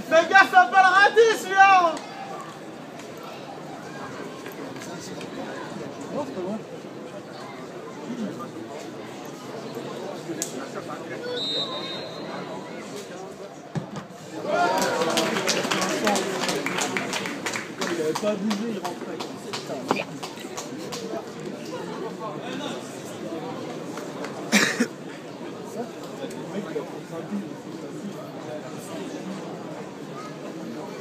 Fais gaffe à pas le rater celui-là Non, c'est pas bon. Il avait pas bougé, il rentrait. Le mec, il a pris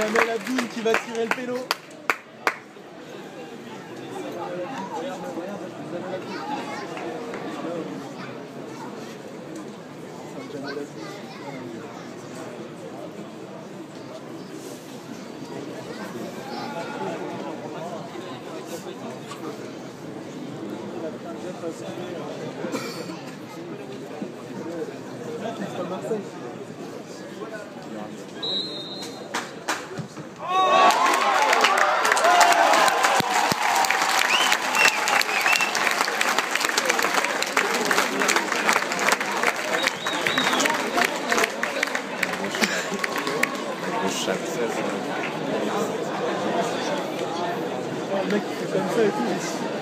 Jamais la boule qui va tirer le pélo. Le mec qui fait comme ça et tout.